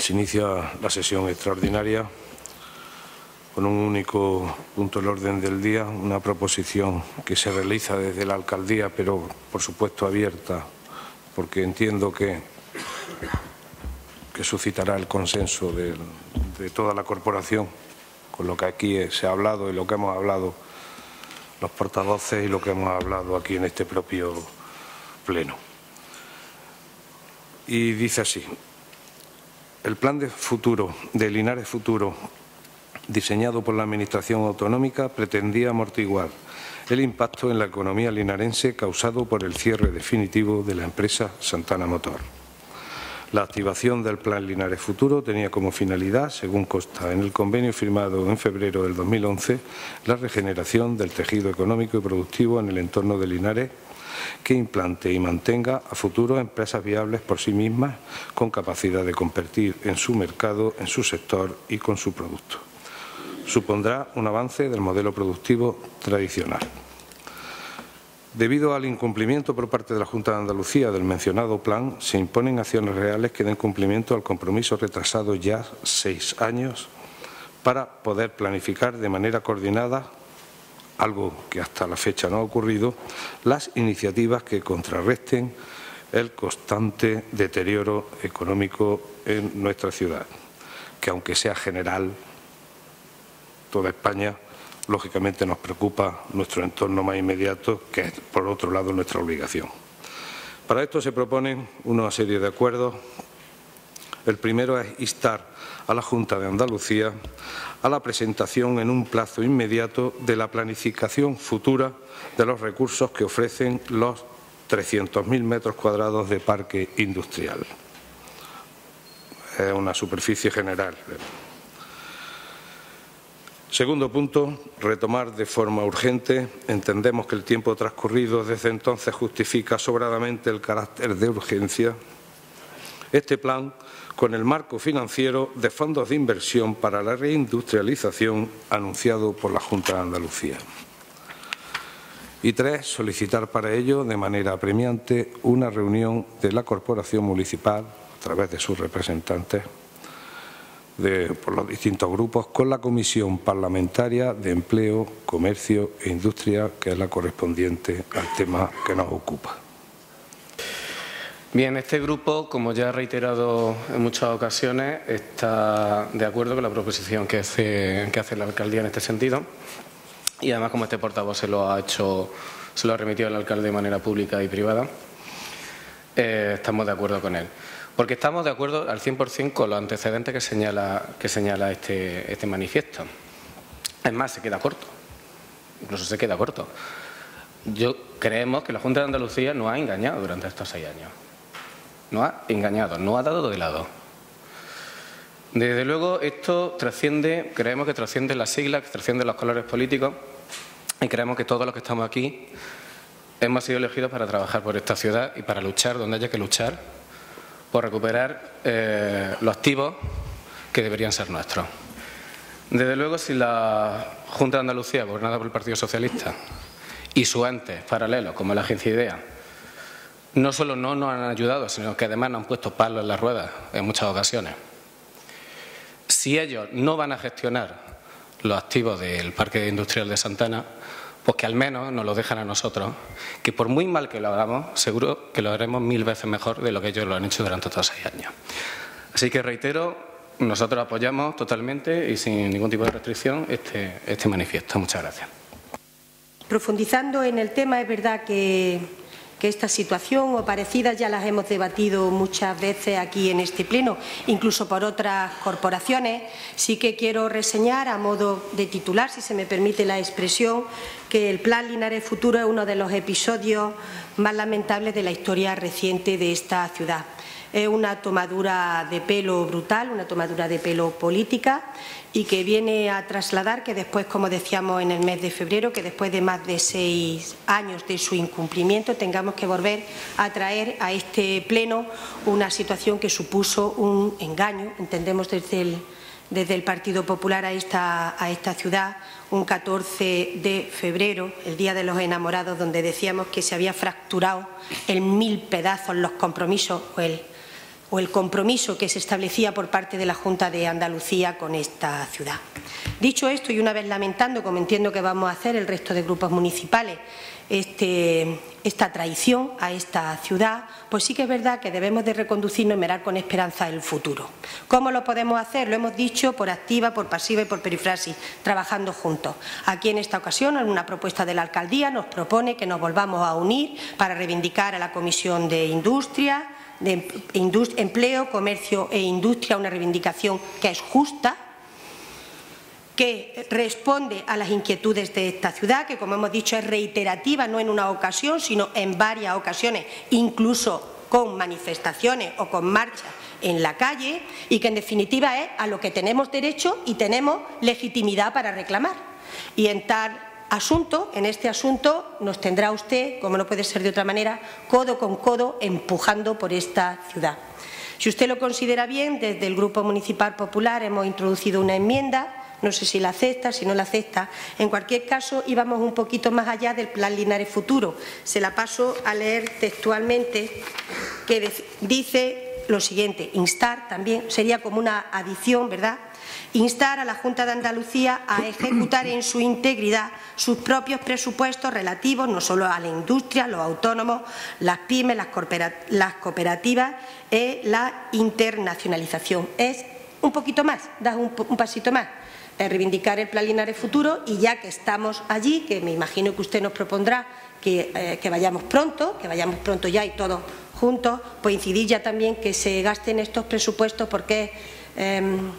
Se inicia la sesión extraordinaria con un único punto del orden del día, una proposición que se realiza desde la alcaldía, pero por supuesto abierta, porque entiendo que, que suscitará el consenso de, de toda la corporación, con lo que aquí se ha hablado y lo que hemos hablado los portavoces y lo que hemos hablado aquí en este propio pleno. Y dice así, el plan de futuro, de Linares Futuro, diseñado por la Administración Autonómica, pretendía amortiguar el impacto en la economía linarense causado por el cierre definitivo de la empresa Santana Motor. La activación del Plan Linares Futuro tenía como finalidad, según consta en el convenio firmado en febrero del 2011, la regeneración del tejido económico y productivo en el entorno de Linares que implante y mantenga a futuro empresas viables por sí mismas con capacidad de competir en su mercado, en su sector y con su producto. Supondrá un avance del modelo productivo tradicional. Debido al incumplimiento por parte de la Junta de Andalucía del mencionado plan, se imponen acciones reales que den cumplimiento al compromiso retrasado ya seis años para poder planificar de manera coordinada algo que hasta la fecha no ha ocurrido, las iniciativas que contrarresten el constante deterioro económico en nuestra ciudad, que aunque sea general, toda España, lógicamente nos preocupa nuestro entorno más inmediato, que es, por otro lado, nuestra obligación. Para esto se proponen una serie de acuerdos. El primero es instar a la Junta de Andalucía a la presentación en un plazo inmediato de la planificación futura de los recursos que ofrecen los 300.000 metros cuadrados de parque industrial. Es una superficie general. Segundo punto, retomar de forma urgente. Entendemos que el tiempo transcurrido desde entonces justifica sobradamente el carácter de urgencia. Este plan con el marco financiero de fondos de inversión para la reindustrialización anunciado por la Junta de Andalucía. Y tres, solicitar para ello de manera apremiante una reunión de la Corporación Municipal, a través de sus representantes, de, por los distintos grupos, con la Comisión Parlamentaria de Empleo, Comercio e Industria, que es la correspondiente al tema que nos ocupa. Bien, este grupo, como ya ha reiterado en muchas ocasiones, está de acuerdo con la proposición que hace, que hace la alcaldía en este sentido. Y además, como este portavoz se lo ha hecho, se lo ha remitido al alcalde de manera pública y privada, eh, estamos de acuerdo con él. Porque estamos de acuerdo al 100% con los antecedentes que señala, que señala este, este manifiesto. Es más, se queda corto. Incluso se queda corto. Yo creemos que la Junta de Andalucía nos ha engañado durante estos seis años no ha engañado, no ha dado de lado. Desde luego, esto trasciende, creemos que trasciende las siglas, que trasciende los colores políticos y creemos que todos los que estamos aquí hemos sido elegidos para trabajar por esta ciudad y para luchar donde haya que luchar por recuperar eh, los activos que deberían ser nuestros. Desde luego, si la Junta de Andalucía, gobernada por el Partido Socialista, y su entes paralelo, como la Agencia IDEA, no solo no nos han ayudado, sino que además nos han puesto palos en las ruedas en muchas ocasiones. Si ellos no van a gestionar los activos del Parque Industrial de Santana, pues que al menos nos lo dejan a nosotros, que por muy mal que lo hagamos, seguro que lo haremos mil veces mejor de lo que ellos lo han hecho durante estos seis años. Así que reitero, nosotros apoyamos totalmente y sin ningún tipo de restricción este, este manifiesto. Muchas gracias. Profundizando en el tema, es verdad que que esta situación o parecidas ya las hemos debatido muchas veces aquí en este Pleno, incluso por otras corporaciones. Sí que quiero reseñar, a modo de titular, si se me permite la expresión, que el Plan Linares Futuro es uno de los episodios más lamentables de la historia reciente de esta ciudad. Es una tomadura de pelo brutal, una tomadura de pelo política y que viene a trasladar que después, como decíamos en el mes de febrero, que después de más de seis años de su incumplimiento tengamos que volver a traer a este Pleno una situación que supuso un engaño, entendemos desde el, desde el Partido Popular a esta, a esta ciudad, un 14 de febrero, el Día de los Enamorados, donde decíamos que se había fracturado en mil pedazos los compromisos o el o el compromiso que se establecía por parte de la Junta de Andalucía con esta ciudad. Dicho esto, y una vez lamentando, como entiendo que vamos a hacer el resto de grupos municipales, este, esta traición a esta ciudad, pues sí que es verdad que debemos de reconducirnos y mirar con esperanza el futuro. ¿Cómo lo podemos hacer? Lo hemos dicho por activa, por pasiva y por perifrasis, trabajando juntos. Aquí en esta ocasión, en una propuesta de la alcaldía, nos propone que nos volvamos a unir para reivindicar a la Comisión de Industria, de Empleo, Comercio e Industria, una reivindicación que es justa, que responde a las inquietudes de esta ciudad, que como hemos dicho es reiterativa, no en una ocasión, sino en varias ocasiones, incluso con manifestaciones o con marchas en la calle y que en definitiva es a lo que tenemos derecho y tenemos legitimidad para reclamar. Y en tal asunto, en este asunto, nos tendrá usted, como no puede ser de otra manera, codo con codo empujando por esta ciudad. Si usted lo considera bien, desde el Grupo Municipal Popular hemos introducido una enmienda no sé si la acepta, si no la acepta. En cualquier caso, íbamos un poquito más allá del Plan Linares Futuro. Se la paso a leer textualmente, que dice lo siguiente, instar también, sería como una adición, ¿verdad?, instar a la Junta de Andalucía a ejecutar en su integridad sus propios presupuestos relativos no solo a la industria, los autónomos, las pymes, las, cooperativas y la internacionalización. Es un poquito más, das un pasito más. Eh, reivindicar el Plan Linares Futuro y ya que estamos allí, que me imagino que usted nos propondrá que, eh, vayamos pronto, que vayamos pronto ya y todos juntos, pues incidir ya también que se gasten estos presupuestos porque em,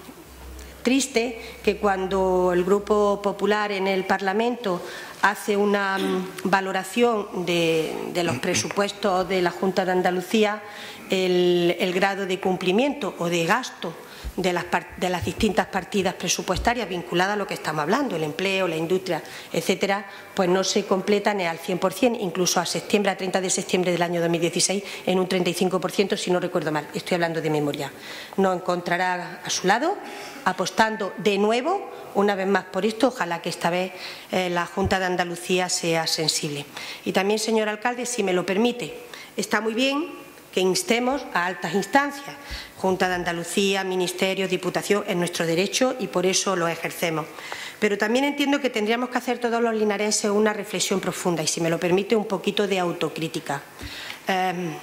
triste que cuando el Grupo Popular en el Parlamento hace una mm, valoración de, los presupuestos de la Junta de Andalucía, el grado de cumplimiento o de gasto de las, de las distintas partidas presupuestarias vinculadas a lo que estamos hablando, el empleo, la industria, etcétera, pues no se completan al 100%, incluso a septiembre, a 30 de septiembre del año 2016, en un 35%, si no recuerdo mal. Estoy hablando de memoria. Nos encontrará a su lado, apostando de nuevo, una vez más por esto, ojalá que esta vez eh, la Junta de Andalucía sea sensible. Y también, señor alcalde, si me lo permite, está muy bien que instemos a altas instancias, Junta de Andalucía, Ministerio, Diputación, es nuestro derecho y por eso lo ejercemos. Pero también entiendo que tendríamos que hacer todos los linarenses una reflexión profunda y, si me lo permite, un poquito de autocrítica. Em,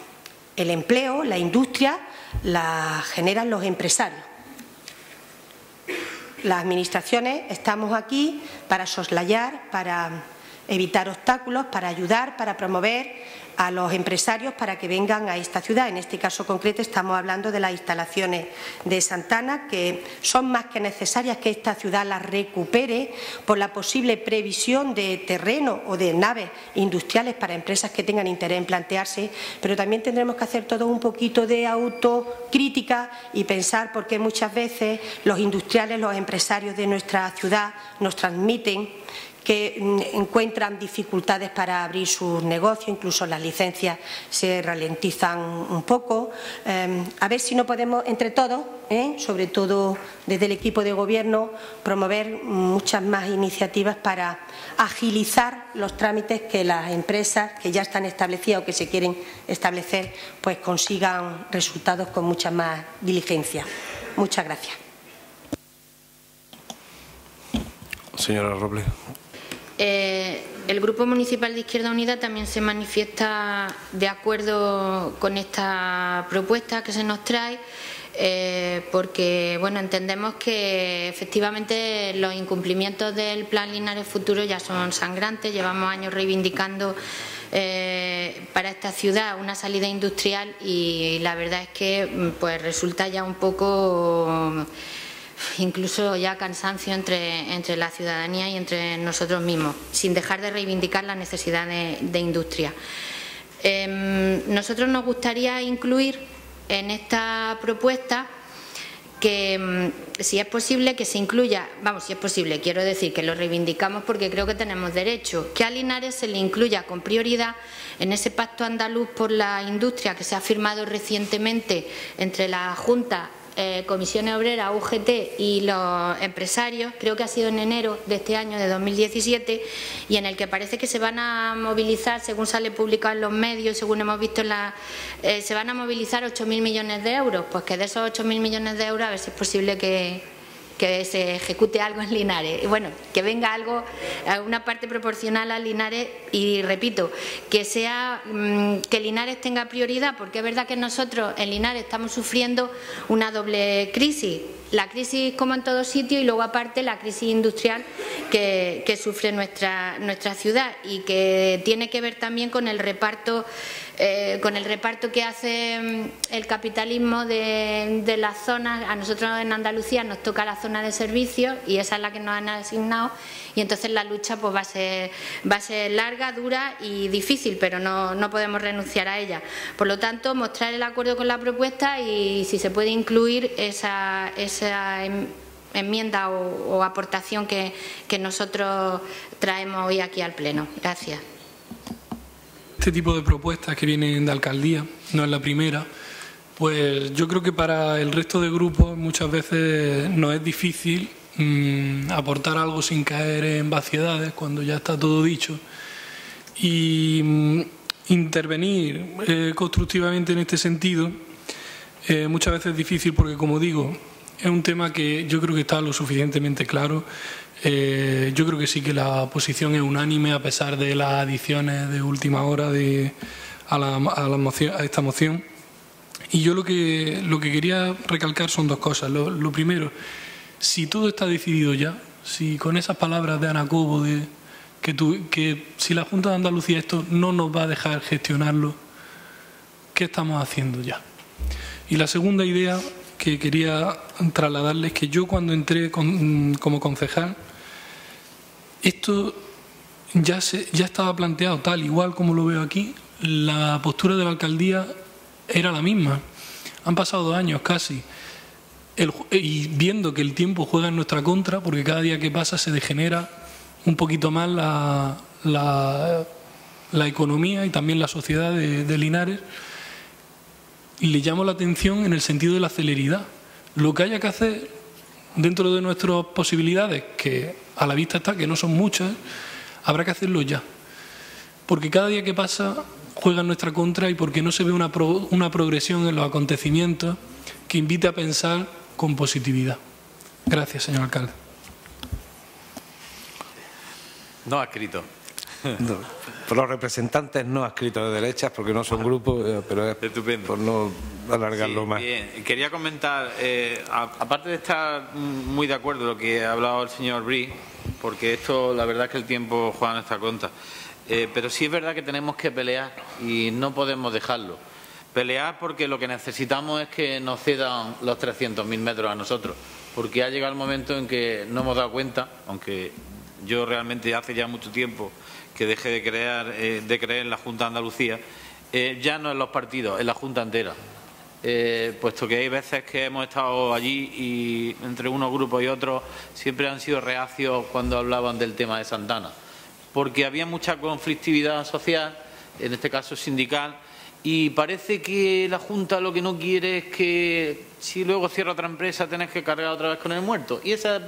el empleo, la industria, la generan los empresarios. Las administraciones estamos aquí para soslayar, para evitar obstáculos, para ayudar, para promover a los empresarios para que vengan a esta ciudad. En este caso concreto estamos hablando de las instalaciones de Santana, que son más que necesarias que esta ciudad las recupere por la posible previsión de terreno o de naves industriales para empresas que tengan interés en plantearse, pero también tendremos que hacer todo un poquito de autocrítica y pensar por qué muchas veces los industriales, los empresarios de nuestra ciudad nos transmiten que mm, encuentran dificultades para abrir sus negocios, incluso las licencias se ralentizan un poco. Em, a ver si no podemos, entre todos, ¿eh? sobre todo desde el equipo de Gobierno, promover muchas más iniciativas para agilizar los trámites que las empresas que ya están establecidas o que se quieren establecer, pues consigan resultados con mucha más diligencia. Muchas gracias. Señora Robles. Eh, el Grupo Municipal de Izquierda Unida también se manifiesta de acuerdo con esta propuesta que se nos trae, eh, porque bueno entendemos que efectivamente los incumplimientos del Plan Linares Futuro ya son sangrantes, llevamos años reivindicando eh, para esta ciudad una salida industrial y la verdad es que pues resulta ya un poco incluso ya cansancio entre, entre la ciudadanía y entre nosotros mismos, sin dejar de reivindicar la necesidad de, industria. Em, nosotros nos gustaría incluir en esta propuesta que em, si es posible que se incluya, vamos, si es posible, quiero decir que lo reivindicamos porque creo que tenemos derecho, que a Linares se le incluya con prioridad en ese pacto andaluz por la industria que se ha firmado recientemente entre la Junta eh, comisiones obreras, UGT y los empresarios, creo que ha sido en enero de este año, de 2017, y en el que parece que se van a movilizar, según sale publicado en los medios, según hemos visto en la... Eh, se van a movilizar 8.000 millones de euros, pues que de esos 8.000 millones de euros a ver si es posible que que se ejecute algo en Linares. Bueno, que venga algo, una parte proporcional a Linares y repito, que sea mm, que Linares tenga prioridad, porque es verdad que nosotros en Linares estamos sufriendo una doble crisis. La crisis como en todo sitio y luego aparte la crisis industrial que, sufre nuestra, nuestra ciudad y que tiene que ver también con el reparto eh, con el reparto que hace mm, el capitalismo de, de, las zonas, a nosotros en Andalucía nos toca la zona de servicios y esa es la que nos han asignado y entonces la lucha pues va a ser, va a ser larga, dura y difícil, pero no, no podemos renunciar a ella. Por lo tanto, mostrar el acuerdo con la propuesta y si se puede incluir esa, esa em, enmienda o, o aportación que, que nosotros traemos hoy aquí al Pleno. Gracias este tipo de propuestas que vienen de alcaldía, no es la primera, pues yo creo que para el resto de grupos muchas veces no es difícil mm, aportar algo sin caer en vaciedades cuando ya está todo dicho y mm, intervenir eh, constructivamente en este sentido eh, muchas veces es difícil porque como digo es un tema que yo creo que está lo suficientemente claro eh, yo creo que sí que la posición es unánime a pesar de las adiciones de última hora de, a, la, a, esta moción. Y yo lo que, lo que quería recalcar son dos cosas. Lo, primero, si todo está decidido ya, si con esas palabras de Ana Cobo, de que, que si la Junta de Andalucía esto no nos va a dejar gestionarlo, ¿qué estamos haciendo ya? Y la segunda idea que quería trasladarles que yo cuando entré como concejal esto ya, se, ya estaba planteado tal, igual como lo veo aquí, la postura de la alcaldía era la misma. Han pasado dos años casi. y viendo que el tiempo juega en nuestra contra, porque cada día que pasa se degenera un poquito más la, la, economía y también la sociedad de, de Linares, y le llamo la atención en el sentido de la celeridad. Lo que haya que hacer dentro de nuestras posibilidades, que a la vista está que no son muchas, habrá que hacerlo ya. Porque cada día que pasa juega en nuestra contra y porque no se ve una, una progresión en los acontecimientos que invite a pensar con positividad. Gracias, señor alcalde. No ha escrito. los representantes no adscritos de derechas, porque no son grupos, eh, pero es por no alargarlo más. Bien. Quería comentar, eh, aparte de estar muy de acuerdo con lo que ha hablado el señor Bri, porque esto, la verdad es que el tiempo juega nuestra cuenta, eh, pero sí es verdad que tenemos que pelear y no podemos dejarlo. Pelear porque lo que necesitamos es que nos cedan los 300.000 metros a nosotros, porque ha llegado el momento en que no hemos dado cuenta, aunque yo realmente hace ya mucho tiempo que deje de, crear, eh, de creer en la Junta de Andalucía, eh, ya no en los partidos, en la Junta entera. Eh, puesto que hay veces que hemos estado allí y entre unos grupos y otros siempre han sido reacios cuando hablaban del tema de Santana, porque había mucha conflictividad social, en este caso sindical, y parece que la Junta lo que no quiere es que si luego cierra otra empresa tenés que cargar otra vez con el muerto. Y esa es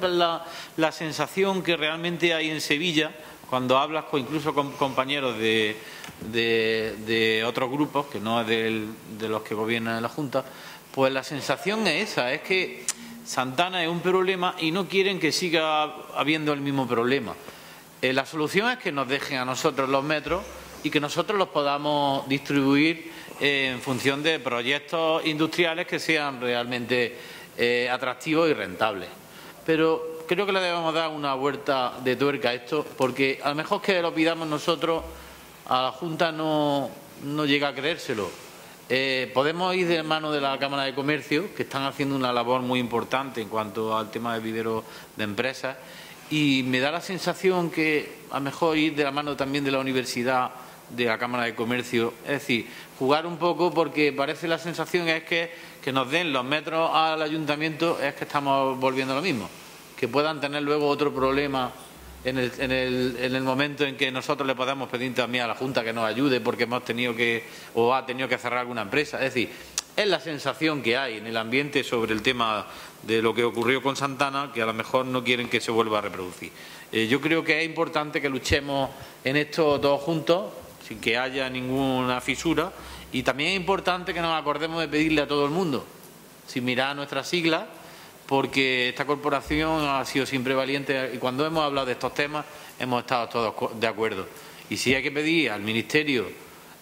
la sensación que realmente hay en Sevilla cuando hablas con, incluso con compañeros de, de, otros grupos, que no es de los que gobiernan la Junta, pues la sensación es esa, es que Santana es un problema y no quieren que siga habiendo el mismo problema. Eh, la solución es que nos dejen a nosotros los metros y que nosotros los podamos distribuir en función de proyectos industriales que sean realmente eh, atractivos y rentables. Pero creo que le debemos dar una vuelta de tuerca a esto, porque a lo mejor que lo pidamos nosotros, a la Junta no, llega a creérselo. Eh, podemos ir de mano de la Cámara de Comercio, que están haciendo una labor muy importante en cuanto al tema de vivero de empresas, y me da la sensación que a lo mejor ir de la mano también de la Universidad, de la Cámara de Comercio, es decir, jugar un poco porque parece la sensación es que, que nos den los metros al ayuntamiento es que estamos volviendo a lo mismo que puedan tener luego otro problema en el, en, el, en el, momento en que nosotros le podamos pedir también a la Junta que nos ayude porque hemos tenido que o ha tenido que cerrar alguna empresa. Es decir, es la sensación que hay en el ambiente sobre el tema de lo que ocurrió con Santana, que a lo mejor no quieren que se vuelva a reproducir. Eh, yo creo que es importante que luchemos en esto todos juntos, sin que haya ninguna fisura, y también es importante que nos acordemos de pedirle a todo el mundo, sin mirar nuestras siglas, porque esta corporación ha sido siempre valiente y cuando hemos hablado de estos temas hemos estado todos de acuerdo. Y si hay que pedir al Ministerio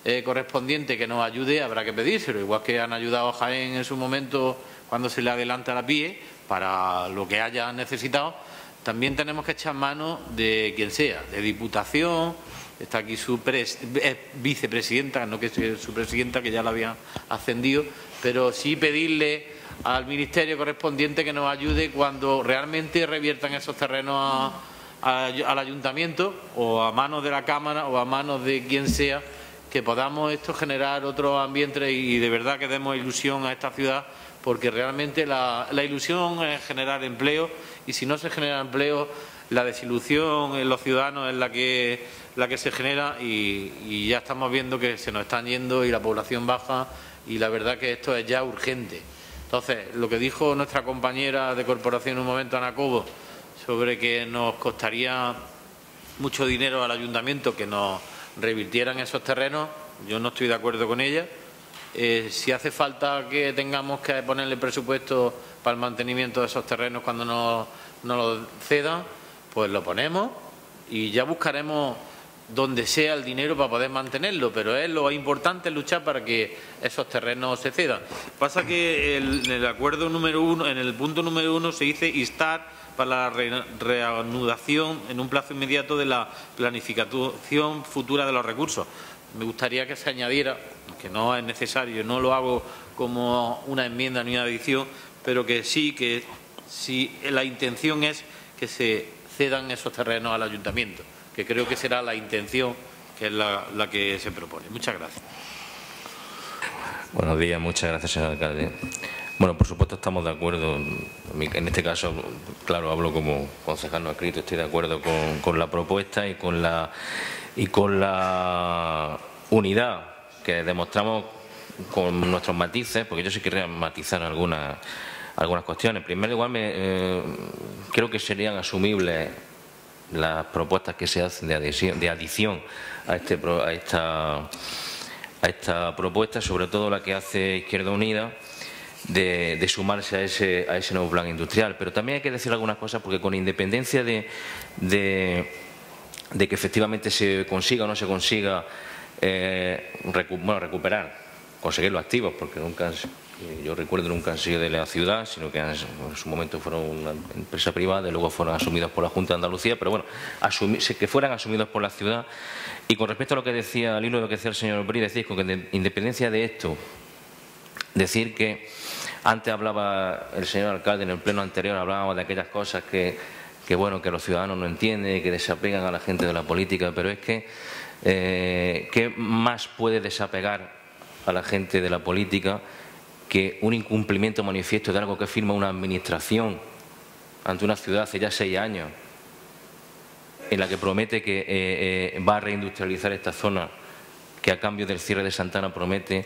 eh, correspondiente que nos ayude, habrá que pedírselo, igual que han ayudado a Jaén en su momento cuando se le adelanta la PIE para lo que haya necesitado, también tenemos que echar mano de quien sea, de Diputación, está aquí su vicepresidenta, no que su presidenta, que ya la habían ascendido, pero sí pedirle al ministerio correspondiente que nos ayude cuando realmente reviertan esos terrenos al ayuntamiento o a manos de la Cámara o a manos de quien sea, que podamos esto generar otro ambiente y de verdad que demos ilusión a esta ciudad, porque realmente la, ilusión es generar empleo y si no se genera empleo, la desilusión en los ciudadanos es la que, la que se genera y, y ya estamos viendo que se nos están yendo y la población baja y la verdad que esto es ya urgente. Entonces, lo que dijo nuestra compañera de corporación en un momento, Ana Cobo, sobre que nos costaría mucho dinero al ayuntamiento que nos revirtieran esos terrenos, yo no estoy de acuerdo con ella. Eh, si hace falta que tengamos que ponerle presupuesto para el mantenimiento de esos terrenos cuando nos, nos lo cedan, pues lo ponemos y ya buscaremos donde sea el dinero para poder mantenerlo, pero es lo importante luchar para que esos terrenos se cedan. Pasa que en el acuerdo número uno, en el punto número uno se dice instar para la reanudación en un plazo inmediato de la planificación futura de los recursos. Me gustaría que se añadiera, que no es necesario, no lo hago como una enmienda ni una adición, pero que sí, que si la intención es que se cedan esos terrenos al ayuntamiento que creo que será la intención que es la, que se propone. Muchas gracias. Buenos días, muchas gracias, señor alcalde. Bueno, por supuesto estamos de acuerdo. En este caso, claro, hablo como concejal no escrito, estoy de acuerdo con, la propuesta y con la y con la unidad que demostramos con nuestros matices, porque yo sí querría matizar algunas algunas cuestiones. En primer lugar, me, eh, creo que serían asumibles las propuestas que se hacen de adición, de adición a, este, a, esta, a esta propuesta, sobre todo la que hace Izquierda Unida, de, sumarse a ese, a ese nuevo plan industrial. Pero también hay que decir algunas cosas porque con independencia de, de, que efectivamente se consiga o no se consiga eh, recuperar, conseguir los activos, porque nunca yo recuerdo nunca han sido de la ciudad, sino que en su momento fueron una empresa privada y luego fueron asumidos por la Junta de Andalucía, pero bueno, que fueran asumidos por la ciudad. Y con respecto a lo que decía, al hilo de lo que decía el señor Bri, decir que de independencia de esto, decir que antes hablaba el señor alcalde en el pleno anterior, hablábamos de aquellas cosas que, que bueno, que los ciudadanos no entienden y que desapegan a la gente de la política, pero es que eh, ¿qué más puede desapegar a la gente de la política que un incumplimiento manifiesto de algo que firma una administración ante una ciudad hace ya seis años, en la que promete que eh, eh, va a reindustrializar esta zona, que a cambio del cierre de Santana promete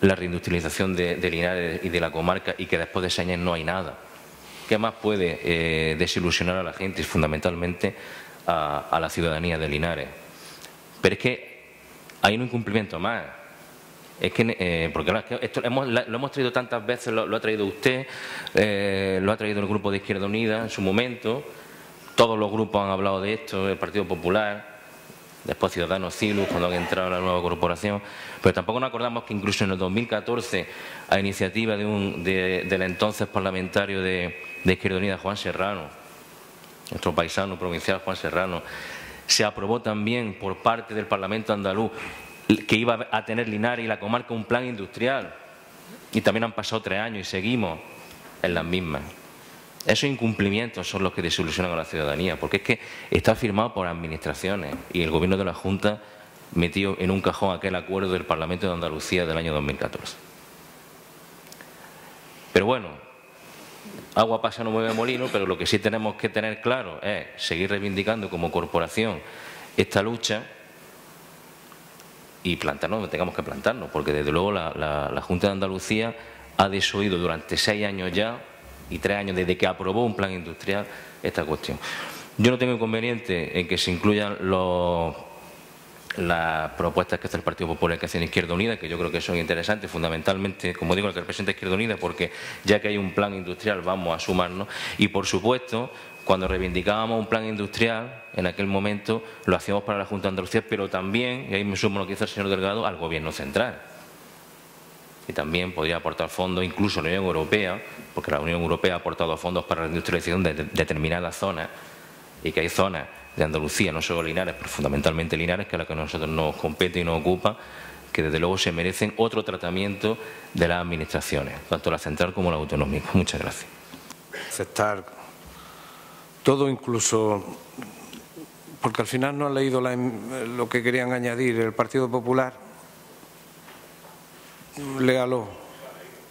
la reindustrialización de, Linares y de la comarca y que después de seis años no hay nada. ¿Qué más puede eh, desilusionar a la gente y fundamentalmente a la ciudadanía de Linares? Pero es que hay un incumplimiento más es que, eh, porque esto lo hemos traído tantas veces, lo, ha traído usted, eh, lo ha traído el Grupo de Izquierda Unida en su momento, todos los grupos han hablado de esto, el Partido Popular, después Ciudadanos Cilus, cuando han entrado la nueva corporación, pero tampoco nos acordamos que incluso en el 2014, a iniciativa del entonces parlamentario de Izquierda Unida, Juan Serrano, nuestro paisano provincial Juan Serrano, se aprobó también por parte del Parlamento andaluz que iba a tener Linares y la comarca un plan industrial. Y también han pasado tres años y seguimos en las mismas. Esos incumplimientos son los que desilusionan a la ciudadanía, porque es que está firmado por administraciones y el gobierno de la Junta metió en un cajón aquel acuerdo del Parlamento de Andalucía del año 2014. Pero bueno, agua pasa no mueve molino, pero lo que sí tenemos que tener claro es seguir reivindicando como corporación esta lucha y plantarnos tengamos que plantarnos, porque desde luego la, Junta de Andalucía ha desoído durante seis años ya y tres años desde que aprobó un plan industrial esta cuestión. Yo no tengo inconveniente en que se incluyan los, las propuestas que hace el Partido Popular que hace en Izquierda Unida, que yo creo que son interesantes, fundamentalmente, como digo, el que representa Izquierda Unida, porque ya que hay un plan industrial vamos a sumarnos y, por supuesto, cuando reivindicábamos un plan industrial, en aquel momento lo hacíamos para la Junta de Andalucía, pero también, y ahí me sumo lo que dice el señor Delgado, al Gobierno central. Y también podría aportar fondos, incluso la Unión Europea, porque la Unión Europea ha aportado fondos para la industrialización de determinadas zonas, y que hay zonas de Andalucía, no solo Linares, pero fundamentalmente Linares, que es la que a nosotros nos compete y nos ocupa, que desde luego se merecen otro tratamiento de las administraciones, tanto la central como la autonómica. Muchas gracias. Aceptar todo incluso, porque al final no ha leído lo que querían añadir el Partido Popular, léalo.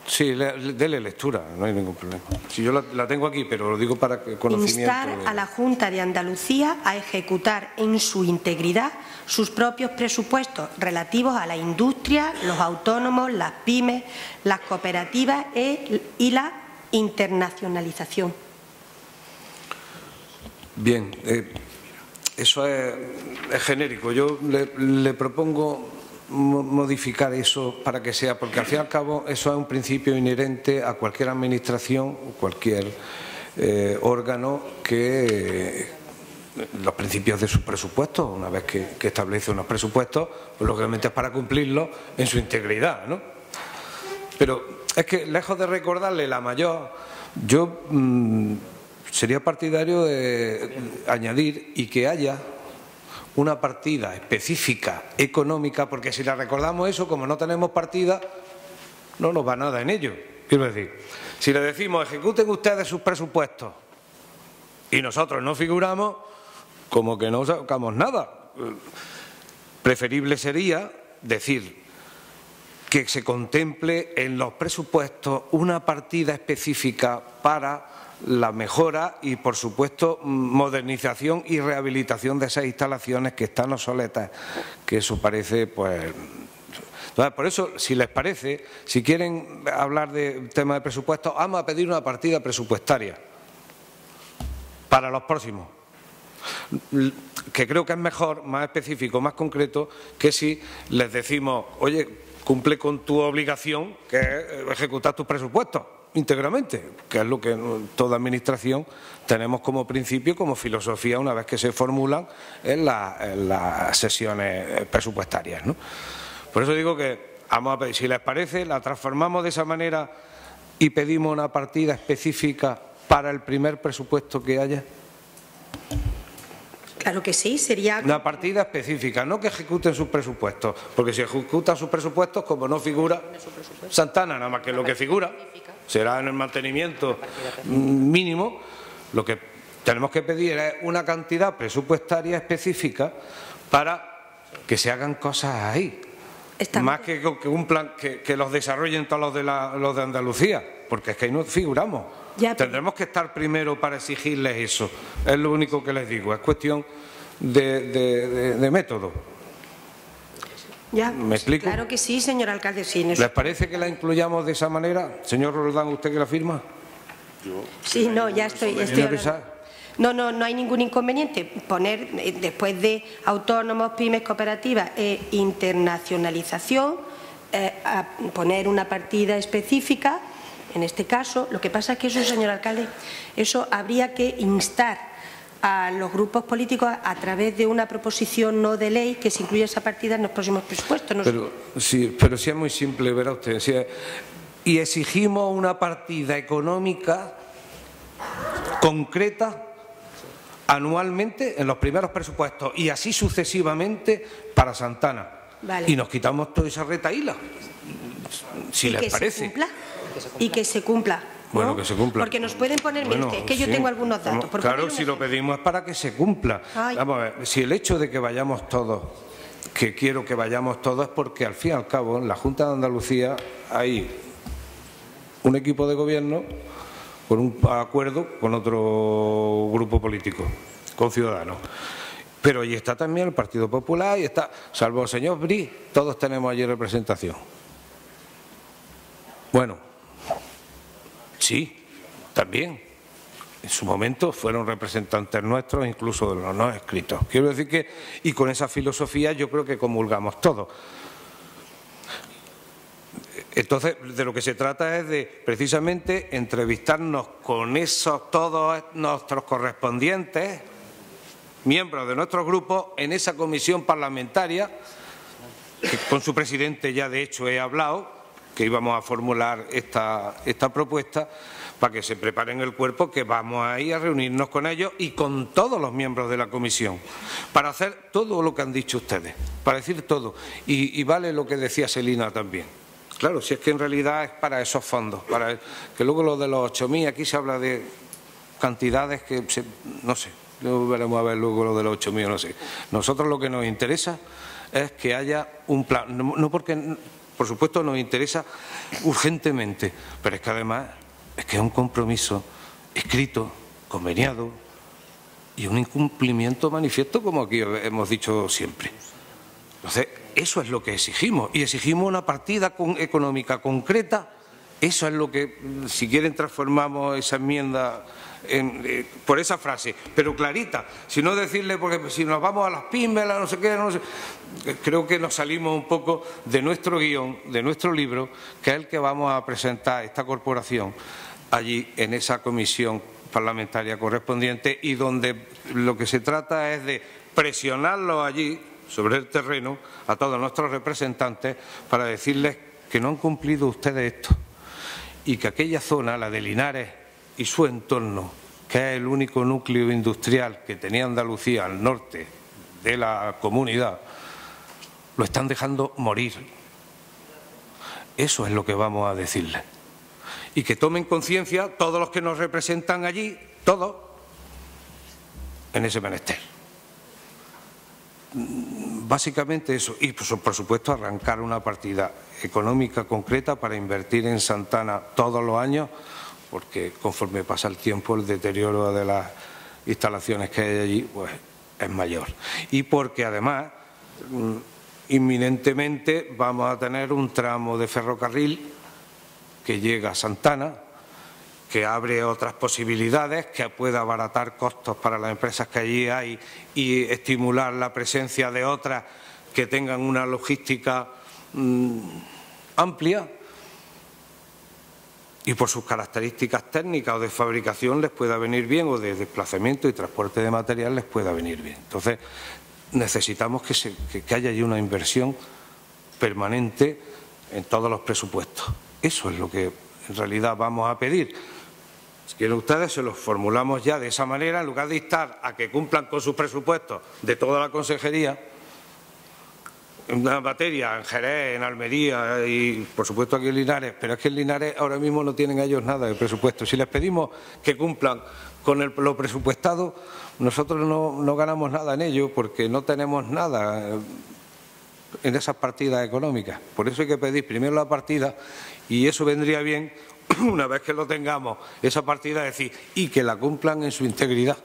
Sí, dele lectura, no hay ningún problema. Si yo la, tengo aquí, pero lo digo para conocimiento... Instar a la Junta de Andalucía a ejecutar en su integridad sus propios presupuestos relativos a la industria, los autónomos, las pymes, las cooperativas e, y la internacionalización. Bien, eh, eso es, genérico. Yo le, propongo modificar eso para que sea, porque al fin y al cabo eso es un principio inherente a cualquier administración, cualquier eh, órgano que los principios de sus presupuestos, una vez que, establece unos presupuestos, pues lógicamente es para cumplirlos en su integridad, ¿no? Pero es que lejos de recordarle la mayor, yo mm, sería partidario de añadir y que haya una partida específica económica, porque si la recordamos eso, como no tenemos partida, no nos va nada en ello. Quiero decir, si le decimos ejecuten ustedes sus presupuestos y nosotros no figuramos, como que no sacamos nada. Preferible sería decir que se contemple en los presupuestos una partida específica para la mejora y, por supuesto, modernización y rehabilitación de esas instalaciones que están obsoletas, que eso parece, pues... por eso, si les parece, si quieren hablar de tema de presupuesto, vamos a pedir una partida presupuestaria para los próximos. Que creo que es mejor, más específico, más concreto, que si les decimos, oye, cumple con tu obligación, que es ejecutar tus presupuestos íntegramente, que es lo que toda administración tenemos como principio, como filosofía, una vez que se formulan en, las sesiones presupuestarias. Por eso digo que, vamos a pedir, si les parece, la transformamos de esa manera y pedimos una partida específica para el primer presupuesto que haya. Claro que sí, sería... Una partida específica, no que ejecuten sus presupuestos, porque si ejecutan sus presupuestos, como no figura Santana, nada más que lo que figura, será en el mantenimiento mínimo, lo que tenemos que pedir es una cantidad presupuestaria específica para que se hagan cosas ahí. Más que, que, un plan que, los desarrollen todos los de, los de Andalucía, porque es que ahí no figuramos. Tendremos que estar primero para exigirles eso. Es lo único que les digo. Es cuestión de, método. Ya, ¿Me explico? Claro que sí, señor alcalde. Sí, ¿Les parece que la incluyamos de esa manera? Señor Roldán, ¿usted que la firma? Sí, no, ya estoy. no, no, no hay ningún inconveniente. Poner, eh, después de autónomos, pymes, cooperativas e internacionalización, eh, poner una partida específica en este caso. Lo que pasa es que eso, señor alcalde, eso habría que instar a los grupos políticos a través de una proposición no de ley que se incluya esa partida en los próximos presupuestos. pero, sí, pero sí es muy simple, verá usted. y exigimos una partida económica concreta anualmente en los primeros presupuestos y así sucesivamente para Santana. Y nos quitamos toda esa retaíla, si les parece y que se cumpla. Bueno, que se cumpla. Porque nos pueden poner, es que yo tengo algunos datos. claro, si lo pedimos es para que se cumpla. Vamos a ver, si el hecho de que vayamos todos, que quiero que vayamos todos, es porque al fin y al cabo en la Junta de Andalucía hay un equipo de gobierno con un acuerdo con otro grupo político, con Ciudadanos. Pero allí está también el Partido Popular y está, salvo el señor Bri, todos tenemos allí representación. Bueno, sí, también. En su momento fueron representantes nuestros, incluso de los no escritos. Quiero decir que, y con esa filosofía yo creo que comulgamos todos. Entonces, de lo que se trata es de precisamente entrevistarnos con esos todos nuestros correspondientes miembros de nuestro grupo en esa comisión parlamentaria, que con su presidente ya de hecho he hablado, que íbamos a formular esta, esta propuesta, para que se preparen el cuerpo, que vamos a a reunirnos con ellos y con todos los miembros de la comisión, para hacer todo lo que han dicho ustedes, para decir todo. Y, vale lo que decía Selina también. Claro, si es que en realidad es para esos fondos, para que luego lo de los 8.000, aquí se habla de cantidades que, se, no sé, luego veremos a ver luego lo de los 8.000, no sé. Nosotros lo que nos interesa es que haya un plan, no, no porque, por supuesto, nos interesa urgentemente, pero es que además es que es un compromiso escrito, conveniado y un incumplimiento manifiesto, como aquí hemos dicho siempre. Entonces, eso es lo que exigimos y exigimos una partida económica concreta. Eso es lo que, si quieren, transformamos esa enmienda eh, por esa frase, pero clarita, si no decirle, porque si nos vamos a las pymes, no sé qué, no sé, creo que nos salimos un poco de nuestro guion, de nuestro libro, que es el que vamos a presentar esta corporación allí en esa comisión parlamentaria correspondiente y donde lo que se trata es de presionarlo allí sobre el terreno a todos nuestros representantes para decirles que no han cumplido ustedes esto y que aquella zona, la de Linares y su entorno, que es el único núcleo industrial que tenía Andalucía al norte de la comunidad, lo están dejando morir. Eso es lo que vamos a decirles. Y que tomen conciencia todos los que nos representan allí, todos, en ese menester. Básicamente eso, y por supuesto arrancar una partida económica concreta para invertir en Santana todos los años, porque conforme pasa el tiempo el deterioro de las instalaciones que hay allí pues, es mayor. Y porque además mm, inminentemente vamos a tener un tramo de ferrocarril que llega a Santana, que abre otras posibilidades, que pueda abaratar costos para las empresas que allí hay y estimular la presencia de otras que tengan una logística mmm, amplia y por sus características técnicas o de fabricación les pueda venir bien o de desplazamiento y transporte de material les pueda venir bien. Entonces necesitamos que, se, haya allí una inversión permanente en todos los presupuestos. Eso es lo que en realidad vamos a pedir. Si quieren ustedes, se los formulamos ya de esa manera, en lugar de instar a que cumplan con sus presupuestos de toda la consejería, una materia, en Jerez, en Almería y por supuesto aquí en Linares, pero es que en Linares ahora mismo no tienen ellos nada de presupuesto. Si les pedimos que cumplan con lo presupuestado, nosotros no, no ganamos nada en ello porque no tenemos nada en esas partidas económicas. Por eso hay que pedir primero la partida y eso vendría bien una vez que lo tengamos, esa partida, decir, y que la cumplan en su integridad.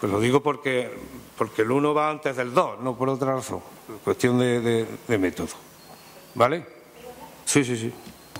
Pues lo digo porque, porque el uno va antes del dos, no por otra razón, cuestión de, de, de método. ¿Vale? Sí, sí, sí.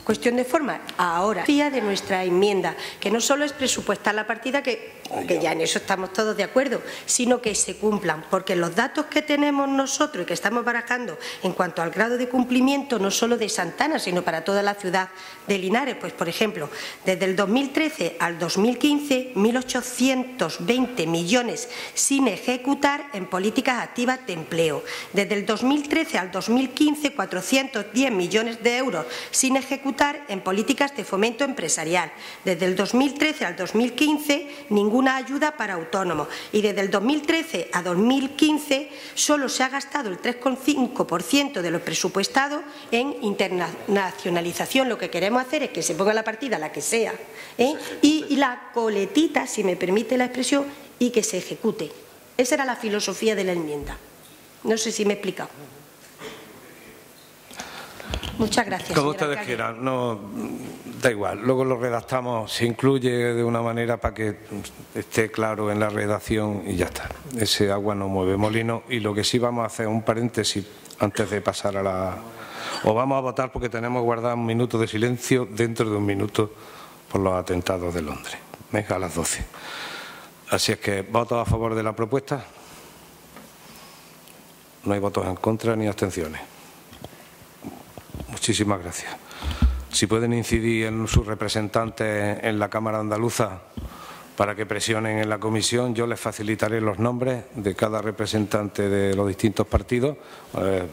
Cuestión de forma, ahora, de nuestra enmienda, que no solo es presupuestar la partida, que, que, ya en eso estamos todos de acuerdo, sino que se cumplan, porque los datos que tenemos nosotros y que estamos barajando en cuanto al grado de cumplimiento, no solo de Santana, sino para toda la ciudad de Linares, pues por ejemplo, desde el 2013 al 2015, 1.820 millones sin ejecutar en políticas activas de empleo. Desde el 2013 al 2015, 410 millones de euros sin ejecutar en políticas de fomento empresarial. Desde el 2013 al 2015, ninguna ayuda para autónomos. Y desde el 2013 a 2015, solo se ha gastado el 3,5% de lo presupuestado en internacionalización. Lo que queremos hacer es que se ponga la partida, la que sea, ¿eh? y, y la coletita, si me permite la expresión, y que se ejecute. Esa era la filosofía de la enmienda. No sé si me he explicado. Muchas gracias. Como ustedes quieran, no, da igual. Luego lo redactamos, se incluye de una manera para que esté claro en la redacción y ya está. Ese agua no mueve molino y lo que sí vamos a hacer un paréntesis antes de pasar a la... O vamos a votar porque tenemos guardado un minuto de silencio dentro de un minuto por los atentados de Londres. Venga, a las 12. Así es que, ¿votos a favor de la propuesta? No hay votos en contra ni abstenciones. Muchísimas gracias. Si pueden incidir en sus representantes en la Cámara Andaluza para que presionen en la comisión, yo les facilitaré los nombres de cada representante de los distintos partidos, eh,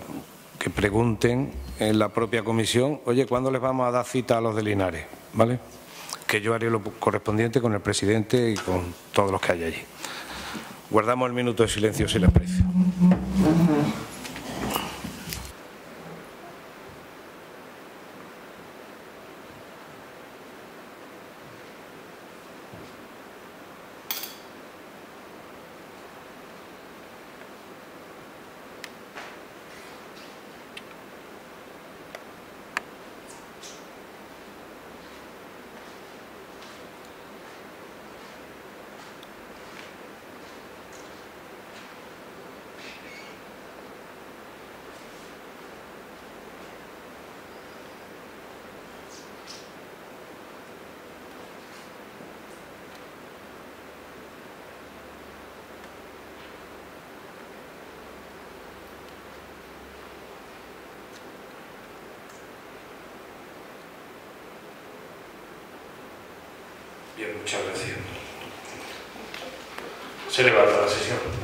que pregunten en la propia comisión, oye, ¿cuándo les vamos a dar cita a los de Linares? ¿Vale? Que yo haré lo correspondiente con el presidente y con todos los que hay allí. Guardamos el minuto de silencio si les parece. Bien, muchas gracias. Se levanta la sesión.